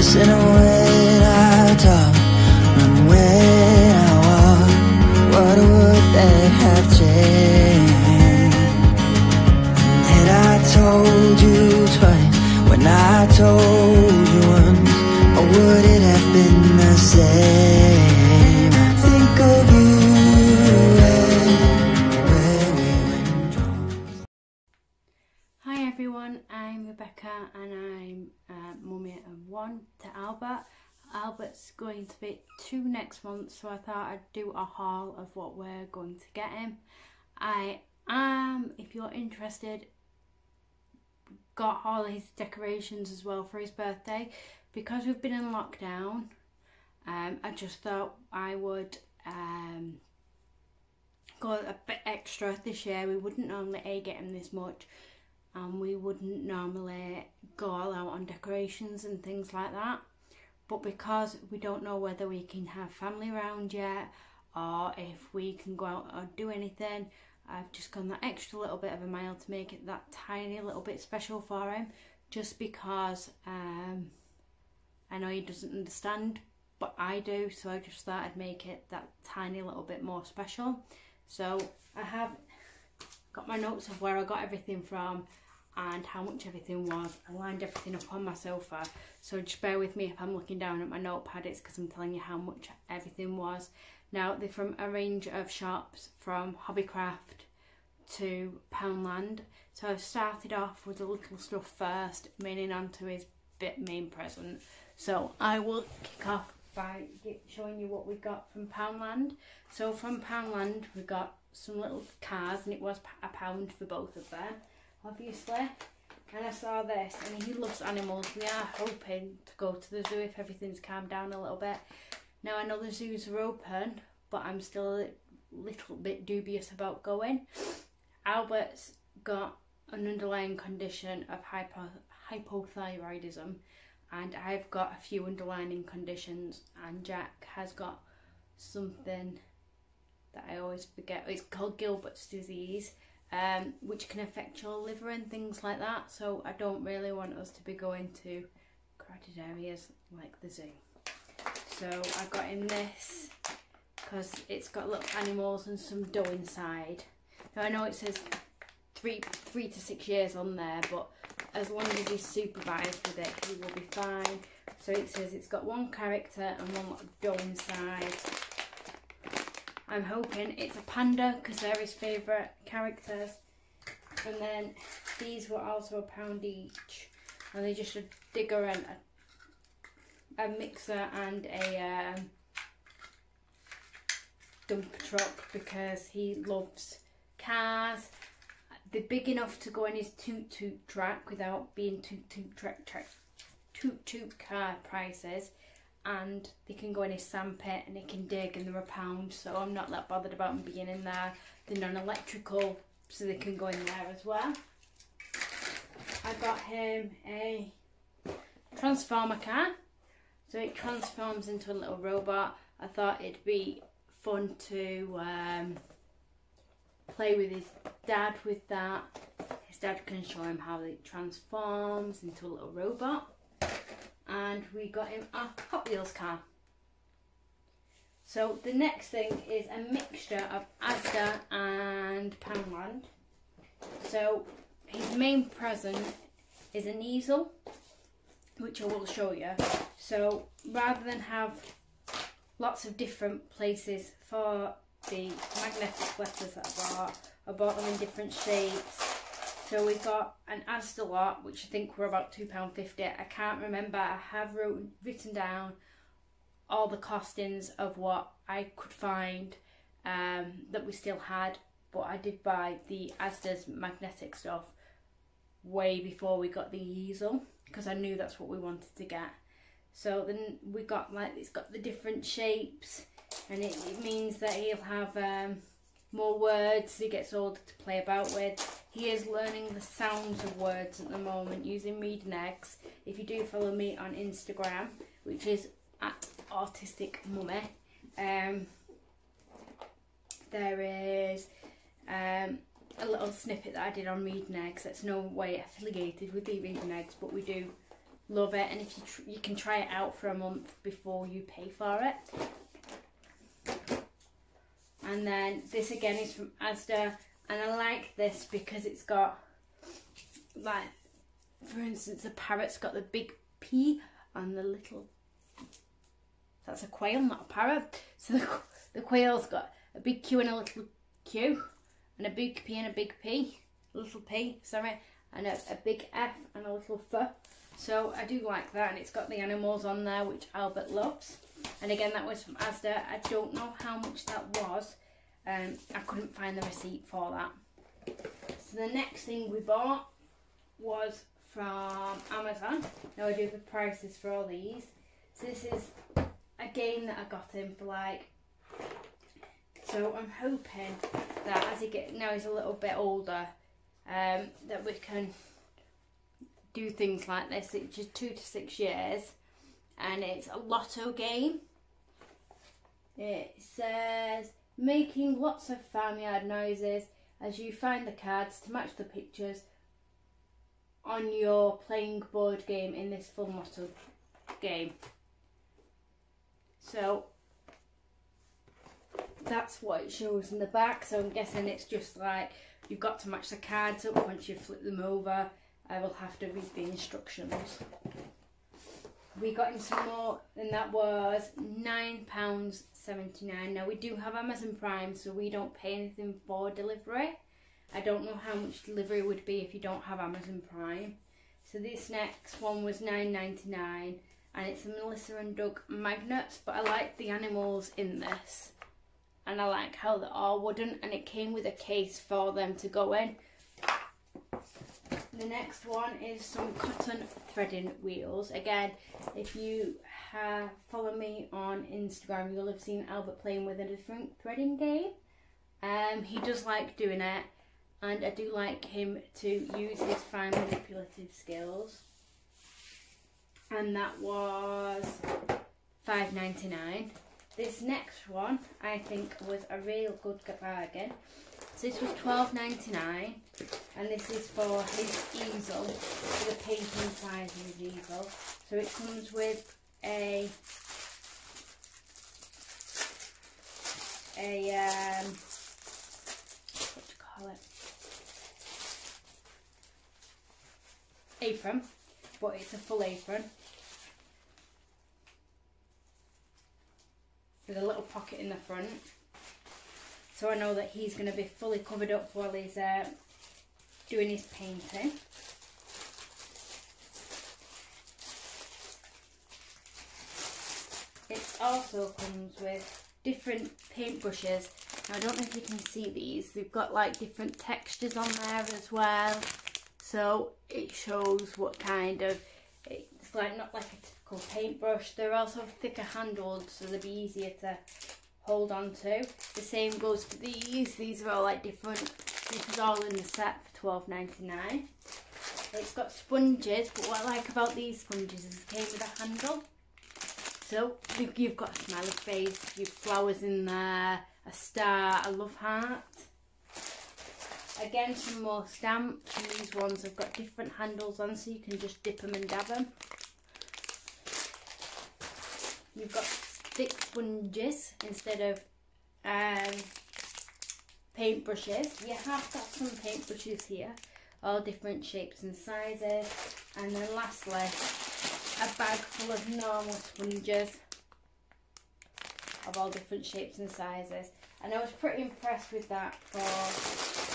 Listen when I talk and when I walk. What would they have changed? Had I told you twice when I told you once, or would it have been the same? Rebecca and I'm uh, mummy of one to Albert. Albert's going to be two next month, so I thought I'd do a haul of what we're going to get him. I am, if you're interested, got all his decorations as well for his birthday. Because we've been in lockdown, um, I just thought I would um, go a bit extra this year. We wouldn't normally A, get him this much and we wouldn't normally go all out on decorations and things like that. But because we don't know whether we can have family around yet or if we can go out or do anything, I've just gone that extra little bit of a mile to make it that tiny little bit special for him just because um, I know he doesn't understand, but I do, so I just thought I'd make it that tiny little bit more special. So I have got my notes of where I got everything from and how much everything was. I lined everything up on my sofa, so just bear with me if I'm looking down at my notepad, it's because I'm telling you how much everything was. Now, they're from a range of shops from Hobbycraft to Poundland. So I've started off with the little stuff first, meaning onto his bit main present. So I will kick off by showing you what we got from Poundland. So from Poundland we got some little cars and it was a pound for both of them, obviously. And I saw this and he loves animals. We are hoping to go to the zoo if everything's calmed down a little bit. Now I know the zoos are open, but I'm still a little bit dubious about going. Albert's got an underlying condition of hypo, hypothyroidism, and I've got a few underlying conditions, and Jack has got something that I always forget. It's called Gilbert's disease, um, which can affect your liver and things like that. So I don't really want us to be going to crowded areas like the zoo. So I got him this because it's got little animals and some dough inside. Now I know it says three three to six years on there, but as long as he's supervised with it, he will be fine. So it says it's got one character and one lot of dough inside. I'm hoping it's a panda because they're his favourite characters. And then these were also a pound each. And they're just a digger and a, a mixer and a um, dump truck because he loves cars. They're big enough to go in his toot toot track without being toot toot track track toot toot car prices and they can go in a sandpit and they can dig and they're a pound so I'm not that bothered about them being in there. They're non-electrical so they can go in there as well. I got him a transformer car so it transforms into a little robot. I thought it'd be fun to um, play with his dad with that. His dad can show him how it transforms into a little robot. And we got him a Hot Wheels car. So the next thing is a mixture of Asda and Poundland. So his main present is an easel, which I will show you. So rather than have lots of different places for the magnetic letters that I bought, I bought them in different shapes. So we got an Asda lot, which I think were about £2.50. I can't remember. I have wrote, written down all the costings of what I could find um, that we still had. But I did buy the Asda's magnetic stuff way before we got the easel because I knew that's what we wanted to get. So then we got like it's got the different shapes and it, it means that he'll have um, more words he gets older to play about with. He is learning the sounds of words at the moment using Reading Eggs. If you do follow me on Instagram, which is at Autistic Mummy, um, there is um, a little snippet that I did on Reading Eggs. That's no way affiliated with the Reading Eggs, but we do love it and if you you can try it out for a month before you pay for it and then this again is from Asda and I like this because it's got like for instance the parrot's got the big P and the little that's a quail not a parrot. So the, the quail's got a big Q and a little Q and a big P and a big P a little P sorry and a, a big F and a little F. So I do like that and it's got the animals on there which Albert loves. And again that was from Asda. I don't know how much that was um, I couldn't find the receipt for that so the next thing we bought was from Amazon now I do the prices for all these so this is a game that I got him for like so I'm hoping that as he get now he's a little bit older um, that we can do things like this. It's just two to six years, and it's a lotto game. It says making lots of farmyard noises as you find the cards to match the pictures on your playing board game in this full lotto game. So that's what it shows in the back. So I'm guessing it's just like you've got to match the cards up once you flip them over I will have to read the instructions. We got in some more and that was £9.79. Now we do have Amazon Prime so we don't pay anything for delivery. I don't know how much delivery would be if you don't have Amazon Prime. So this next one was $9.99 and it's the Melissa and Doug magnets but I like the animals in this and I like how they're all wooden and it came with a case for them to go in the next one is some cotton threading wheels. Again, if you have follow me on Instagram, you'll have seen Albert playing with a different threading game. Um, he does like doing it, and I do like him to use his fine manipulative skills. And that was five ninety nine. This next one I think was a real good bargain. So this was twelve ninety nine, and this is for his easel, for the painting size of his easel. So it comes with a a um, what you call it? Apron, but it's a full apron. With a little pocket in the front so I know that he's going to be fully covered up while he's uh, doing his painting. It also comes with different paintbrushes. Now, I don't know if you can see these. They've got like different textures on there as well. So it shows what kind of, it's like not like a typical paintbrush. They're also thicker handled so they'll be easier to hold on to. The same goes for these. These are all like different. This is all in the set for twelve ninety nine. It's got sponges, but what I like about these sponges is it came with a handle. So you've got a smiley face, you've flowers in there, a star, a love heart. Again, some more stamps. And these ones have got different handles on, so you can just dip them and dab them. You've got thick sponges instead of um, paintbrushes. You have got some paintbrushes here, all different shapes and sizes. And then lastly, a bag full of normal sponges of all different shapes and sizes. And I was pretty impressed with that for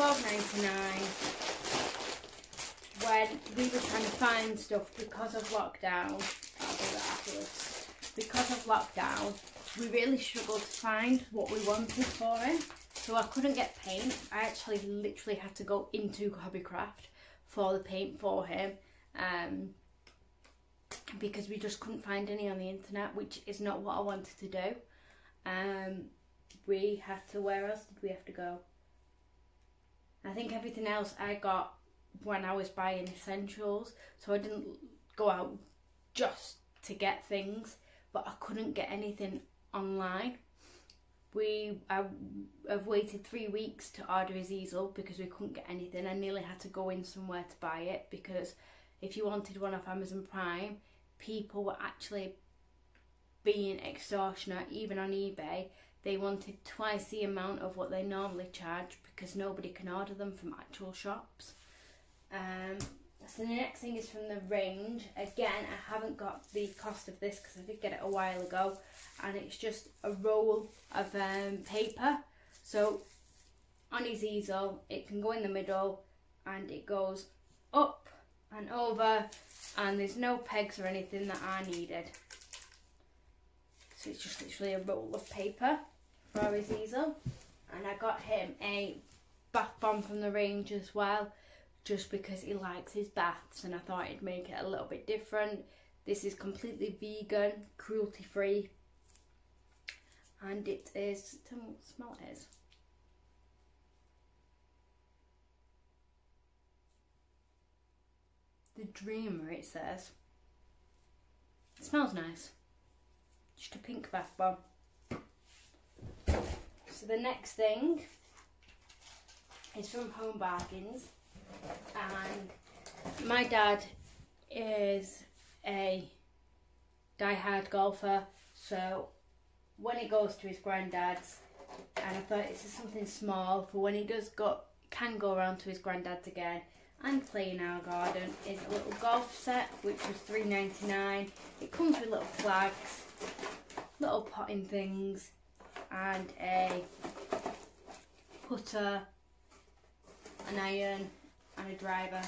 $12.99 when we were trying to find stuff because of lockdown. I'll do that afterwards because of lockdown, we really struggled to find what we wanted for him. So I couldn't get paint. I actually literally had to go into Hobbycraft for the paint for him. Um, because we just couldn't find any on the internet, which is not what I wanted to do. Um, we had to, where else did we have to go? I think everything else I got when I was buying essentials, so I didn't go out just to get things but I couldn't get anything online. We I, have waited three weeks to order his easel because we couldn't get anything. I nearly had to go in somewhere to buy it because if you wanted one off Amazon Prime, people were actually being extortionate, even on eBay. They wanted twice the amount of what they normally charge because nobody can order them from actual shops. Um, so the next thing is from the range. Again, I haven't got the cost of this because I did get it a while ago, and it's just a roll of um, paper. So on his easel, it can go in the middle, and it goes up and over, and there's no pegs or anything that I needed. So it's just literally a roll of paper for his easel, and I got him a bath bomb from the range as well just because he likes his baths and I thought it'd make it a little bit different. This is completely vegan, cruelty free, and it is, tell me what the smell is. The Dreamer, it says. It smells nice. Just a pink bath bomb. So the next thing is from Home Bargains and my dad is a die-hard golfer so when he goes to his granddad's and I thought is something small for when he does go can go around to his granddad's again and play in our garden is a little golf set which was three ninety nine. It comes with little flags, little potting things and a putter, an iron and a driver.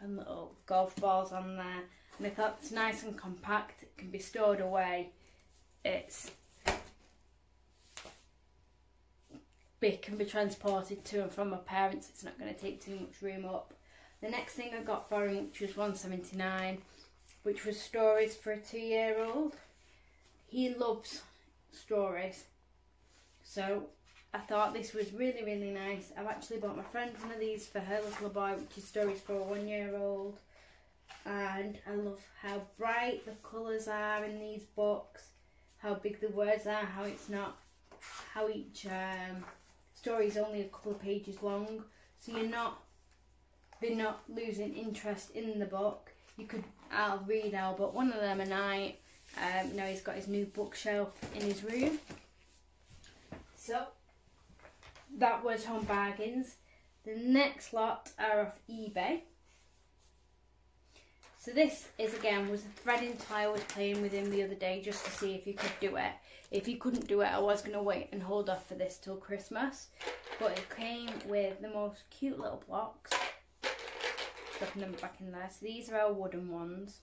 And little golf balls on there. And I thought it's nice and compact. It can be stored away. It's it can be transported to and from my parents. It's not going to take too much room up. The next thing I got for him which was 179 which was stories for a two year old he loves stories. So I thought this was really, really nice. I've actually bought my friend one of these for her little boy, which is Stories for a One Year Old. And I love how bright the colours are in these books, how big the words are, how it's not, how each um, story is only a couple of pages long. So you're not, they're not losing interest in the book. You could, I'll read Albert one of them a night. Um, now he's got his new bookshelf in his room. So that was Home Bargains. The next lot are off eBay. So this is again was a threading tie I was playing with him the other day just to see if he could do it. If he couldn't do it, I was to wait and hold off for this till Christmas. But it came with the most cute little blocks. Stuffing them back in there. So these are our wooden ones.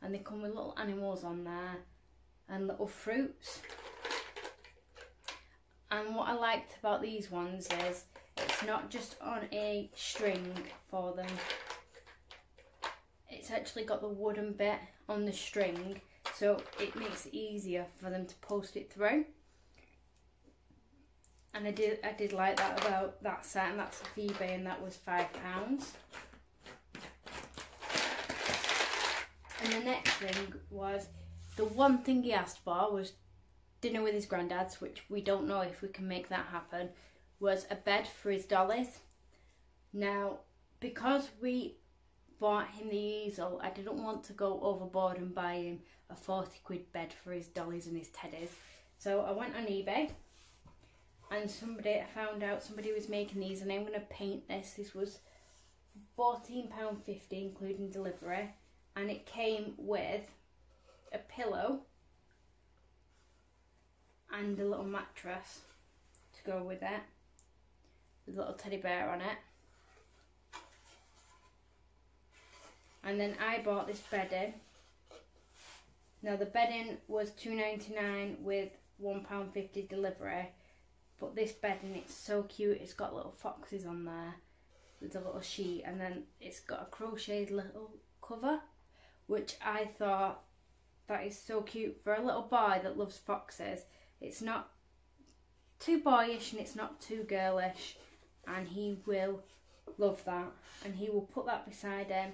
And they come with little animals on there. And little fruits. And what I liked about these ones is it's not just on a string for them. It's actually got the wooden bit on the string so it makes it easier for them to post it through. And I did I did like that about that set and that's eBay and that was five pounds. And the next thing was the one thing he asked for was dinner with his granddad's, which we don't know if we can make that happen, was a bed for his dollies. Now, because we bought him the easel, I didn't want to go overboard and buy him a 40 quid bed for his dollies and his teddies. So I went on eBay and somebody, I found out somebody was making these and I'm going to paint this. This was £14.50 including delivery and it came with a pillow and a little mattress to go with it with a little teddy bear on it. And then I bought this bedding. Now the bedding was two ninety nine with £1.50 delivery but this bedding it's so cute. It's got little foxes on there with a little sheet and then it's got a crocheted little cover which I thought that is so cute for a little boy that loves foxes it's not too boyish and it's not too girlish and he will love that and he will put that beside him.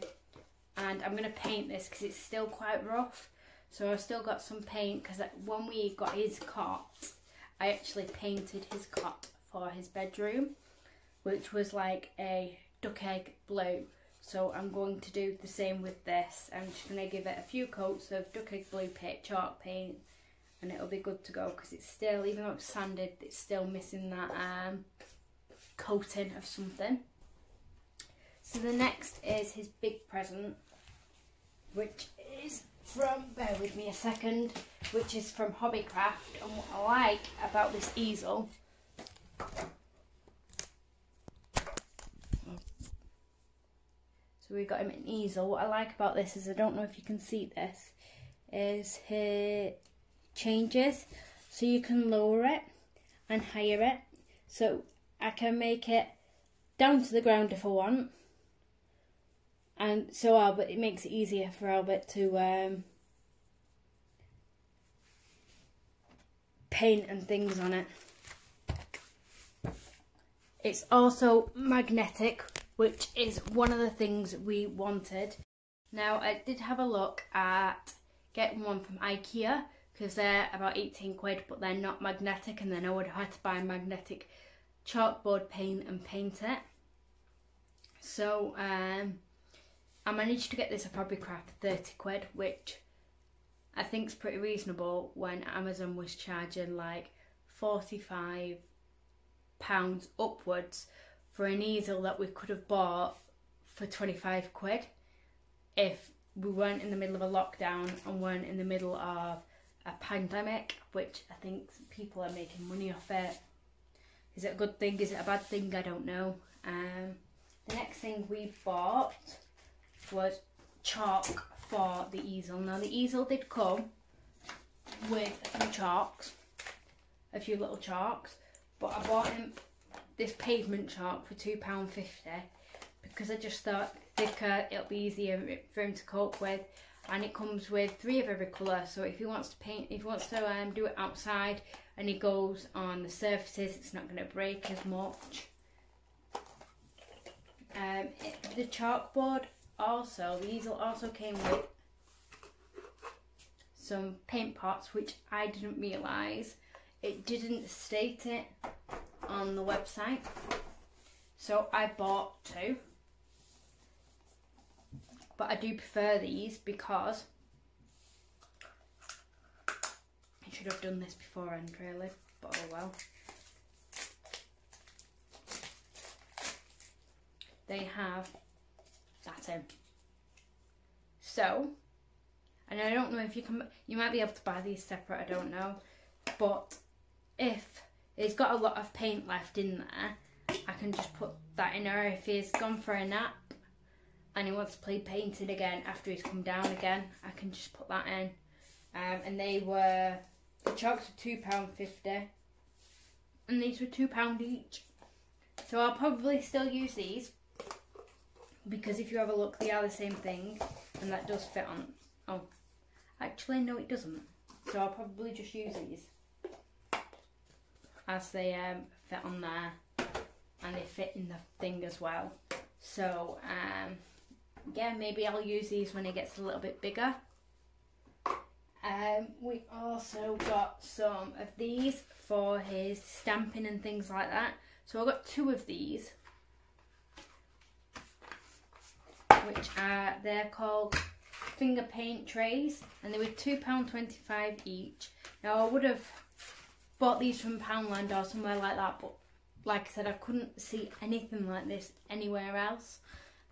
And I'm going to paint this because it's still quite rough. So I've still got some paint because when we got his cot I actually painted his cot for his bedroom which was like a duck egg blue. So I'm going to do the same with this. I'm just going to give it a few coats of Duck Egg Blue chalk paint and it'll be good to go because it's still, even though it's sanded, it's still missing that um, coating of something. So the next is his big present, which is from, bear with me a second, which is from Hobbycraft. And what I like about this easel So we got him an easel. What I like about this is, I don't know if you can see this, is he changes. So you can lower it and higher it. So I can make it down to the ground if I want. And so Albert, it makes it easier for Albert to um, paint and things on it. It's also magnetic, which is one of the things we wanted. Now, I did have a look at getting one from Ikea because they're about 18 quid, but they're not magnetic, and then I would have had to buy magnetic chalkboard paint and paint it. So, um, I managed to get this at Fabricraft 30 quid, which I think is pretty reasonable when Amazon was charging like 45 pounds upwards for an easel that we could have bought for 25 quid if we weren't in the middle of a lockdown and weren't in the middle of a pandemic which I think people are making money off it. Is it a good thing? Is it a bad thing? I don't know. Um, the next thing we bought was chalk for the easel. Now the easel did come with a few chalks a few little chalks but I bought him this pavement chalk for £2.50 because I just thought thicker, it'll be easier for him to cope with. And it comes with three of every colour, so if he wants to paint, if he wants to um, do it outside and he goes on the surfaces, it's not going to break as much. Um, it, the chalkboard also, the easel also came with some paint pots, which I didn't realise. It didn't state it on the website. So I bought two. But I do prefer these because I should have done this beforehand really, but oh well. They have that in. So, and I don't know if you can, you might be able to buy these separate, I don't know. But if he's got a lot of paint left in there, I can just put that in there. If he's gone for a nap and he wants to play painting again after he's come down again, I can just put that in. Um, and they were, the chalks were £2.50 and these were £2 each. So I'll probably still use these because if you have a look, they are the same thing and that does fit on. Oh, actually, no, it doesn't. So I'll probably just use these as they um, fit on there and they fit in the thing as well. So um, yeah, maybe I'll use these when it gets a little bit bigger. Um, we also got some of these for his stamping and things like that. So I got two of these, which are they're called finger paint trays, and they were two pound twenty five each. Now I would have bought these from Poundland or somewhere like that, but like I said, I couldn't see anything like this anywhere else.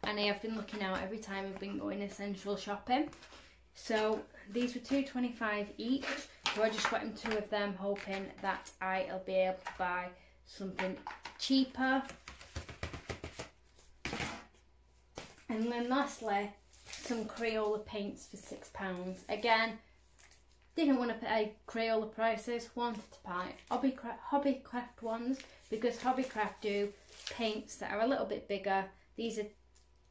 And I have been looking out every time I've been going essential shopping. So these were two twenty five each. So I just got him two of them, hoping that I'll be able to buy something cheaper. And then lastly, some Crayola paints for £6. Again, didn't want to pay Crayola prices, wanted to buy Hobbycraft, Hobbycraft ones because Hobbycraft do paints that are a little bit bigger. These are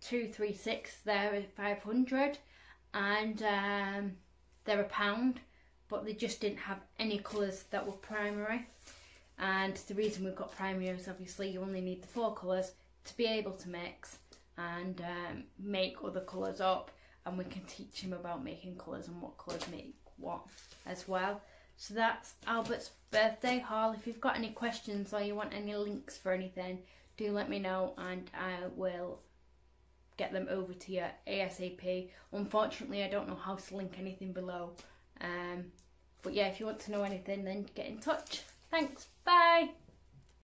236, they're 500 and um, they're a pound but they just didn't have any colours that were primary and the reason we've got primary is obviously you only need the four colours to be able to mix and um, make other colours up and we can teach him about making colours and what colours make what as well. So that's Albert's birthday haul. If you've got any questions or you want any links for anything, do let me know and I will get them over to you ASAP. Unfortunately, I don't know how to link anything below. Um, but yeah, if you want to know anything, then get in touch. Thanks. Bye.